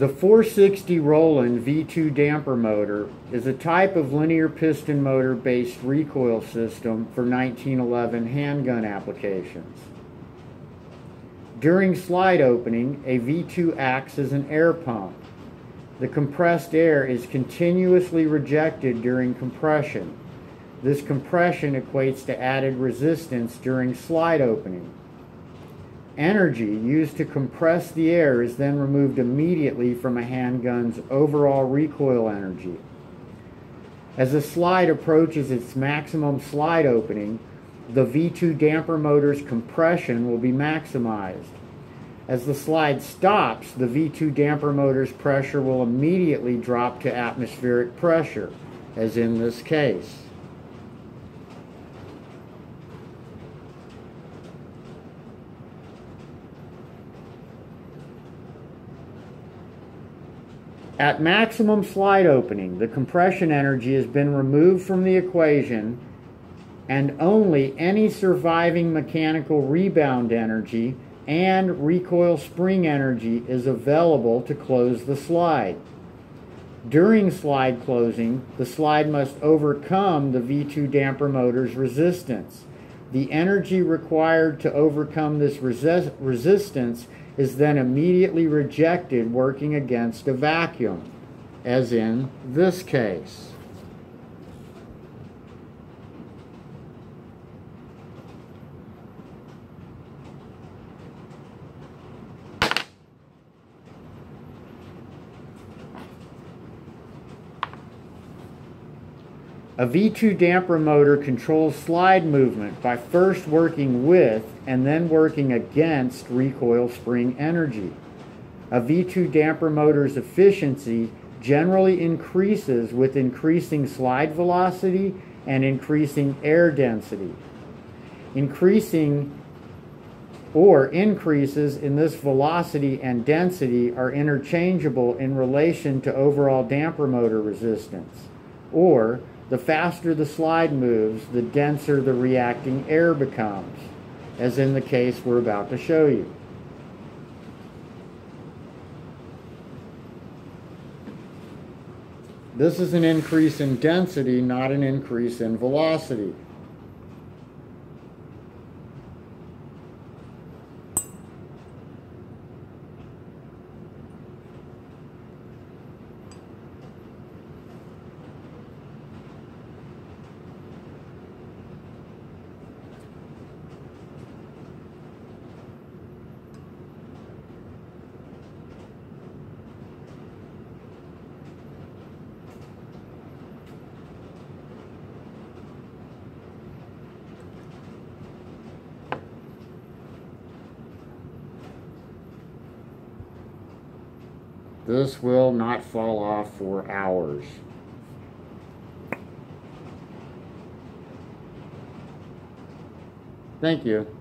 The 460 Rowland V2 damper motor is a type of linear piston motor based recoil system for 1911 handgun applications. During slide opening, a V2 acts as an air pump. The compressed air is continuously rejected during compression. This compression equates to added resistance during slide opening. Energy used to compress the air is then removed immediately from a handgun's overall recoil energy. As the slide approaches its maximum slide opening, the V2 damper motor's compression will be maximized. As the slide stops, the V2 damper motor's pressure will immediately drop to atmospheric pressure, as in this case. At maximum slide opening, the compression energy has been removed from the equation and only any surviving mechanical rebound energy and recoil spring energy is available to close the slide. During slide closing, the slide must overcome the V2 damper motor's resistance. The energy required to overcome this resi resistance is then immediately rejected working against a vacuum, as in this case. A V2 damper motor controls slide movement by first working with and then working against recoil spring energy. A V2 damper motor's efficiency generally increases with increasing slide velocity and increasing air density. Increasing or increases in this velocity and density are interchangeable in relation to overall damper motor resistance, or the faster the slide moves, the denser the reacting air becomes, as in the case we're about to show you. This is an increase in density, not an increase in velocity. This will not fall off for hours. Thank you.